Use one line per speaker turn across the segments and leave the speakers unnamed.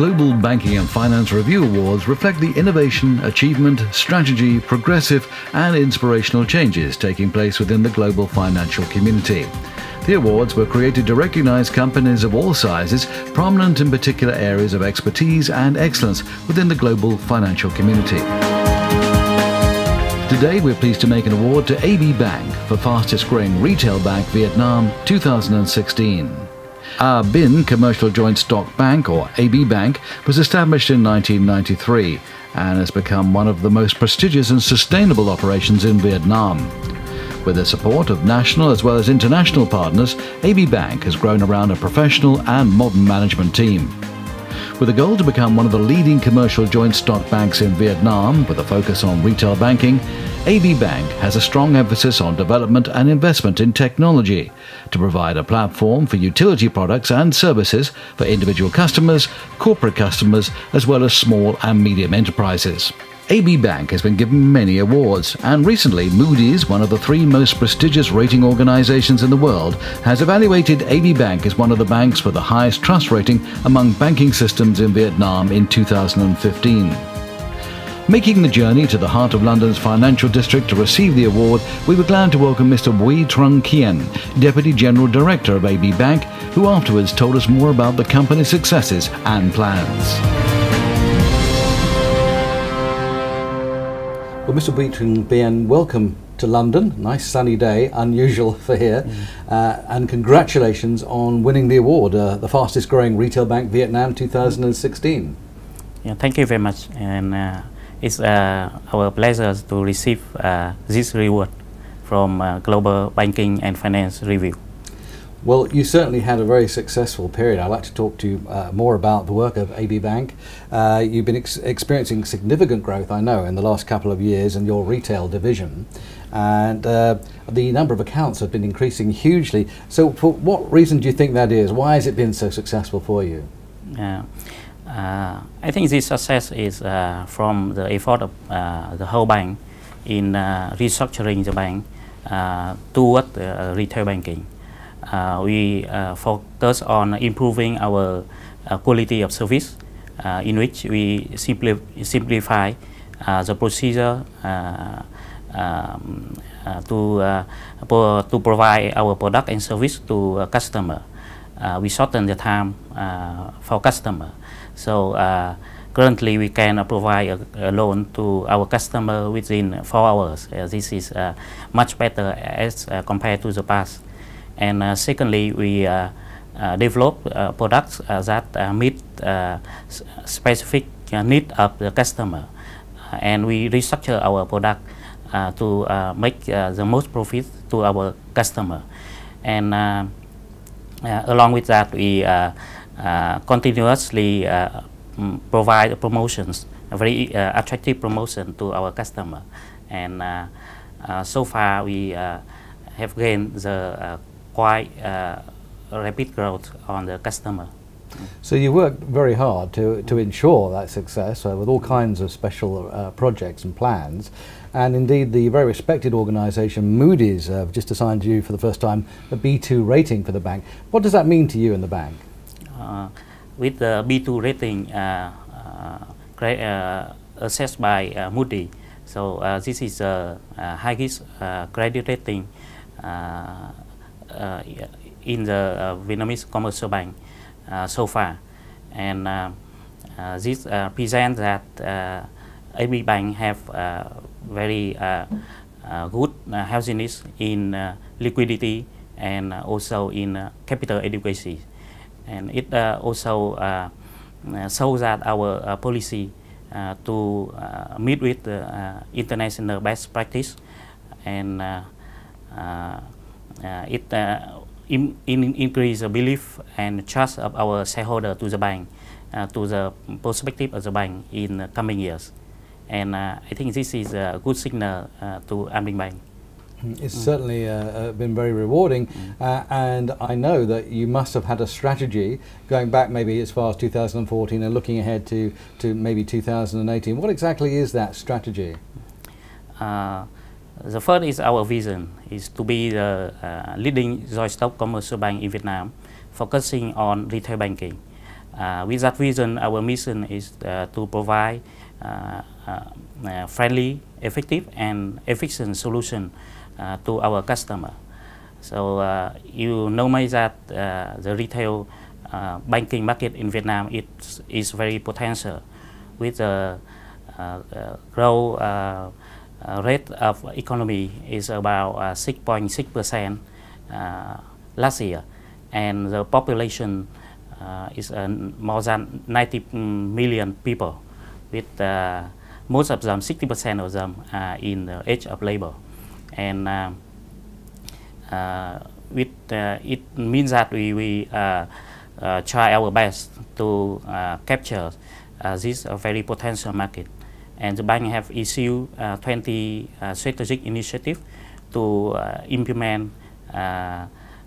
Global Banking and Finance Review Awards reflect the innovation, achievement, strategy, progressive, and inspirational changes taking place within the global financial community. The awards were created to recognize companies of all sizes prominent in particular areas of expertise and excellence within the global financial community. Today, we're pleased to make an award to AB Bank for fastest growing retail bank Vietnam 2016. Ah Binh Commercial Joint Stock Bank, or AB Bank, was established in 1993 and has become one of the most prestigious and sustainable operations in Vietnam. With the support of national as well as international partners, AB Bank has grown around a professional and modern management team. With a goal to become one of the leading commercial joint stock banks in Vietnam with a focus on retail banking, AB Bank has a strong emphasis on development and investment in technology to provide a platform for utility products and services for individual customers, corporate customers, as well as small and medium enterprises. AB Bank has been given many awards, and recently Moody's, one of the three most prestigious rating organizations in the world, has evaluated AB Bank as one of the banks with the highest trust rating among banking systems in Vietnam in 2015. Making the journey to the heart of London's financial district to receive the award, we were glad to welcome Mr. Bui Trung Kien, Deputy General Director of AB Bank, who afterwards told us more about the company's successes and plans. Well, Mr. Bui Trung Kien, welcome to London. Nice sunny day, unusual for here. Mm. Uh, and congratulations on winning the award, uh, the fastest growing retail bank Vietnam 2016.
Yeah, thank you very much. And uh, it's uh, our pleasure to receive uh, this reward from uh, Global Banking and Finance Review.
Well, you certainly had a very successful period. I'd like to talk to you uh, more about the work of AB Bank. Uh, you've been ex experiencing significant growth, I know, in the last couple of years in your retail division. And uh, the number of accounts have been increasing hugely. So, for what reason do you think that is? Why has it been so successful for you?
Yeah. Uh, I think this success is uh, from the effort of uh, the whole bank in restructuring the bank toward retail banking. we focus on improving our quality of service, in which we simpli simplify the procedure um, uh, to uh, to provide our product and service to customer. Uh, we shorten the time for customer. So uh, currently we can uh, provide a, a, loan to our customer within four hours. Uh, this is uh, much better as uh, compared to the past. And uh, secondly, we develop products that meet specific need of the customer. and we restructure our product to make the most profit to our customer. And along with that, we uh, continuously uh, mm, provide promotions, a very uh, attractive promotion to our customer. And so far we have gained the quite rapid growth on the customer.
So you worked very hard to, to ensure that success uh, with all kinds of special uh, projects and plans. And indeed, the very respected organisation Moody's uh, just assigned you for the first time a B2 rating for the bank. What does that mean to you in the bank?
Uh, with the B2 rating uh, assessed by Moody. So this is the highest credit rating in the Vietnamese commercial bank Uh, so far. And uh, uh, this presents that AB Bank have very good healthiness in liquidity and also in capital adequacy and it uh, also uh, uh, shows that our policy to meet with the international best practice and it in, in increase the belief and trust of our shareholder to the bank, uh, to the perspective of the bank in the coming years. And uh, I think this is a good signal uh, to An Binh Bank.
It's mm. certainly uh, uh, been very rewarding, mm. uh, and I know that you must have had a strategy going back maybe as far as 2014 and looking ahead to, to maybe 2018. What exactly is that strategy?
Uh, the first is our vision, is to be the uh, leading joint commercial bank in Vietnam, focusing on retail banking. Uh, with that vision, our mission is uh, to provide uh, friendly, effective, and efficient solution to our customer. So uh, you know me that uh, the retail uh, banking market in Vietnam is, is very potential with the growth Uh, rate of economy is about uh, 6.6 percent uh, last year and the population is more than 90 mm, million people with most of them 60% of them are in the age of labor and uh, uh, with, uh, it means that we, we uh, try our best to capture this very potential market. And the bank have issued 20 strategic initiatives to implement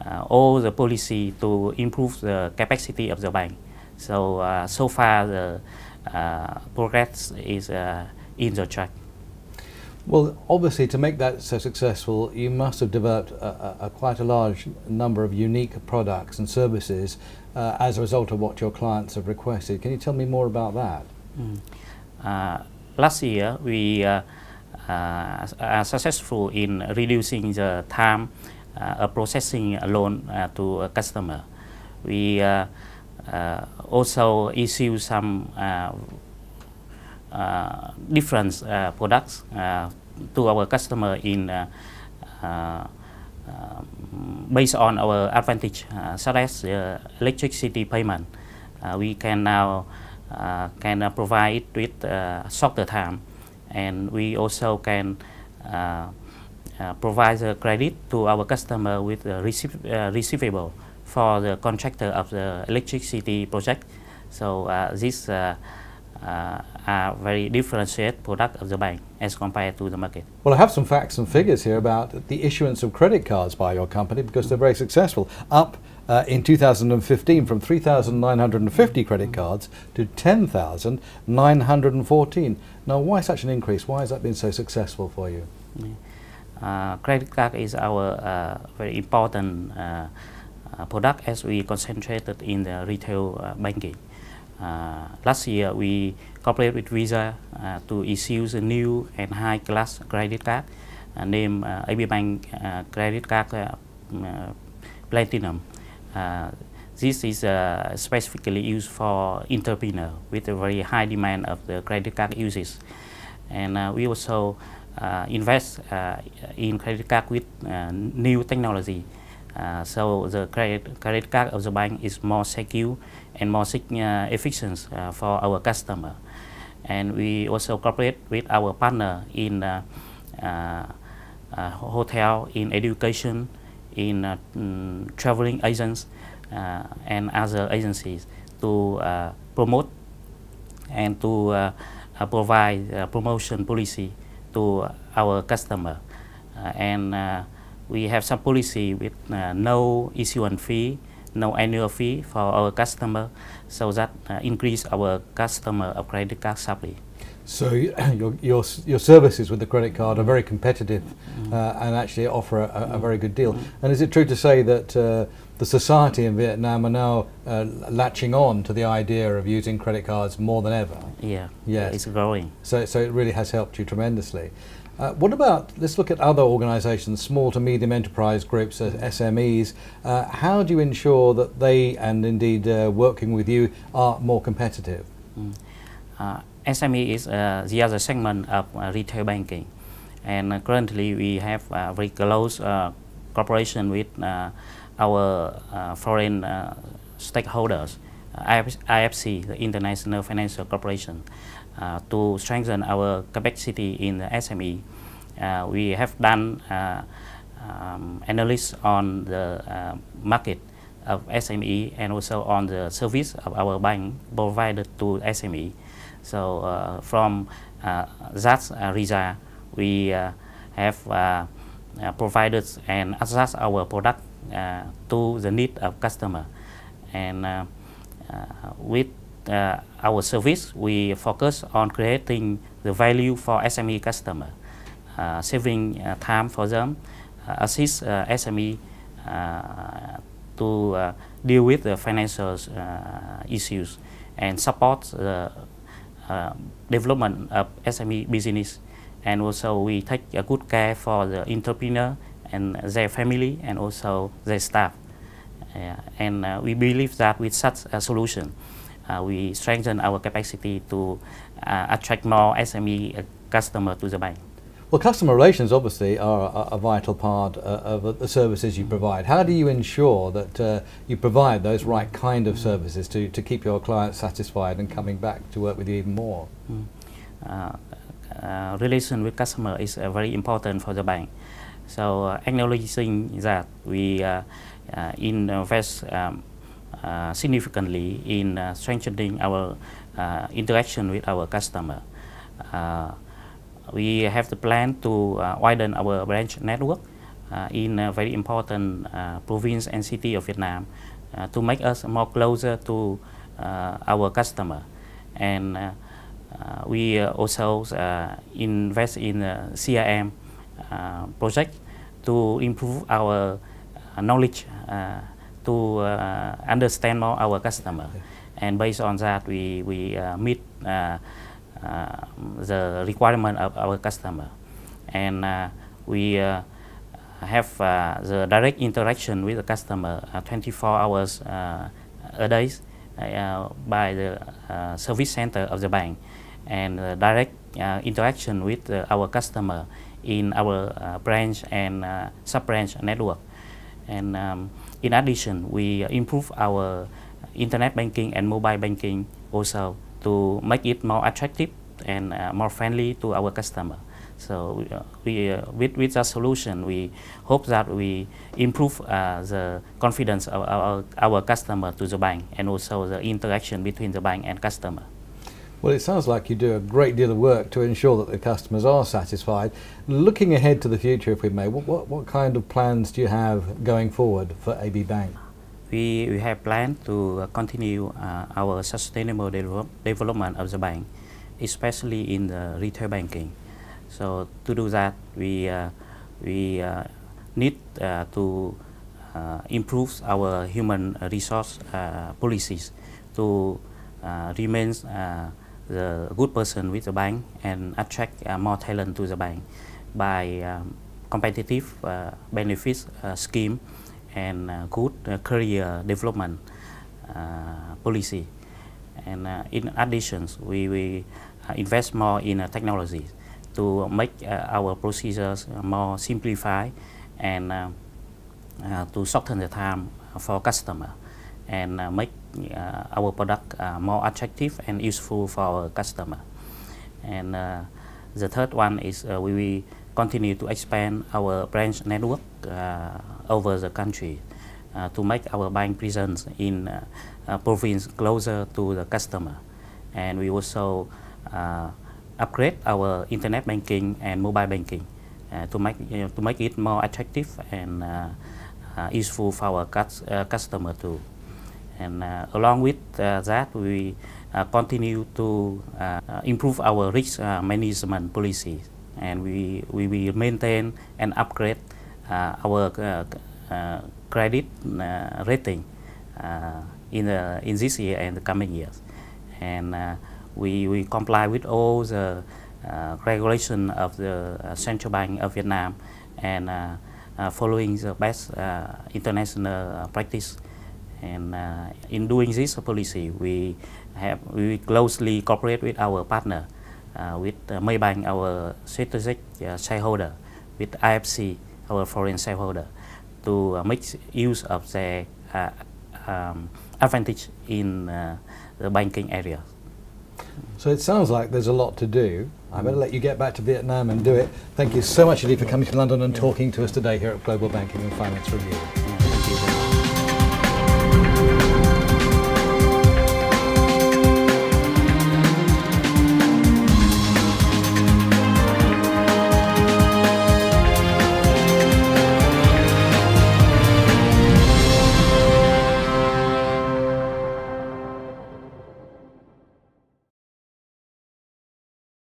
uh, all the policy to improve the capacity of the bank. So uh, so far the uh, progress is in the track.
Well, obviously, to make that so successful, you must have developed a, a, a quite a large number of unique products and services uh, as a result of what your clients have requested. Can you tell me more about that? Mm.
Uh, last year, we uh, uh are successful in reducing the time uh, of processing a loan uh, to a customer. We also issue some uh, different uh, products uh, to our customer in based on our advantage, such as electricity payment. we can now can provide it with shorter time, and we also can uh, provide the credit to our customer with uh, receivable for the contractor of the electricity project. So uh, this uh, are very differentiated product of the bank as compared to the market.
Well, I have some facts and figures here about the issuance of credit cards by your company because they're very successful. Up uh, in 2015 from 3,950 credit cards to 10,914. Now, why such an increase? Why has that been so successful for you?
Uh, credit card is our uh, very important uh, uh, product as we concentrated in the retail banking. Uh, last year, we cooperated with Visa uh, to issue a new and high-class credit card uh, named AB Bank Credit Card Platinum. This is specifically used for entrepreneur with a very high demand of the credit card uses. And we also invest in credit card with new technology. Uh, so the credit, credit card of the bank is more secure and more uh, efficient uh, for our customer. And we also cooperate with our partner in uh, uh, uh, hotel, in education, in uh, mm, traveling agents uh, and other agencies to uh, promote and to provide promotion policy to our customer. and we have some policy with uh, no issuance fee, no annual fee for our customer, so that uh, increase our customer of credit card supply.
So your, your, your services with the credit card are very competitive mm -hmm. and actually offer a, a, very good deal. And is it true to say that uh, the society in Vietnam are now uh, latching on to the idea of using credit cards more than ever?
Yeah, yes. it's growing.
So, so it really has helped you tremendously. Uh, what about, let's look at other organisations, small to medium enterprise groups, uh, SMEs. Uh, how do you ensure that they, and indeed uh, working with you, are more competitive? Mm.
Uh, SME is uh, the other segment of retail banking. And currently we have very close cooperation with our foreign stakeholders, IFC, the International Financial Corporation. Uh, to strengthen our capacity in the SME. Uh, we have done uh, um, analysis on the market of SME and also on the service of our bank provided to SME. So uh, from uh, that uh, result, we uh, have uh, uh, provided and adjust our product to the need of customer. And with our service, we focus on creating the value for SME customer, saving time for them, assist SME to deal with the financial issues and support the development of SME business. And also we take a good care for the entrepreneur and their family and also their staff. Uh, and uh, we believe that with such a solution, uh, we strengthen our capacity to attract more SME customers to the bank.
Well, customer relations obviously are a, a vital part uh, of the services you provide. How do you ensure that uh, you provide those right kind of services to, to keep your clients satisfied and coming back to work with you even more? Mm.
Uh, relation with customer is very important for the bank. So acknowledging that we uh, invest um, uh, significantly in uh, strengthening our interaction with our customer. We have the plan to uh, widen our branch network uh, in a very important uh, province and city of Vietnam to make us more closer to our customer. And we also invest in CRM project to improve our knowledge uh, to uh, understand more our customer. And based on that, we, we uh, meet Uh, the requirement of our customer. And uh, we uh, have the direct interaction with the customer 24 hours a day by the service center of the bank and direct uh, interaction with uh, our customer in our uh, branch and sub-branch network. And um, in addition, we improve our internet banking and mobile banking also to make it more attractive and uh, more friendly to our customer. So uh, we, uh, with, with that solution, we hope that we improve uh, the confidence of our, our customer to the bank and also the interaction between the bank and customer.
Well, it sounds like you do a great deal of work to ensure that the customers are satisfied. Looking ahead to the future, if we may, what, what, what kind of plans do you have going forward for AB Bank?
We, we have planned to uh, continue uh, our sustainable develop, development of the bank, especially in the retail banking. So to do that, we, uh, we uh, need uh, to uh, improve our human resource policies to remain the good person with the bank and attract uh, more talent to the bank by um, competitive uh, benefits uh, scheme and uh, good uh, career development uh, policy. And in addition, we, we invest more in technology to make our procedures more simplified and to shorten the time for customer and make uh, our product uh, more attractive and useful for our customer. And uh, the third one is we will continue to expand our branch network over the country to make our bank presence in province closer to the customer. And we also upgrade our internet banking and mobile banking uh, to make you know, to make it more attractive and uh, uh, useful for our customer too. And uh, along with uh, that, we uh, continue to improve our risk management policy. And we, we will maintain and upgrade our credit rating in, the, in this year and the coming years. And we, we comply with all the uh, regulation of the uh, Central Bank of Vietnam and uh, following the best international practice and uh, in doing this policy, we have we closely cooperate with our partner, uh, with uh, Maybank, our strategic uh, shareholder, with IFC, our foreign shareholder, to uh, make use of their uh, um, advantage in uh, the banking area.
So it sounds like there's a lot to do. I better let you get back to Vietnam and do it. Thank you so much indeed for coming to London and talking to us today here at Global Banking and Finance Review.
Thank you.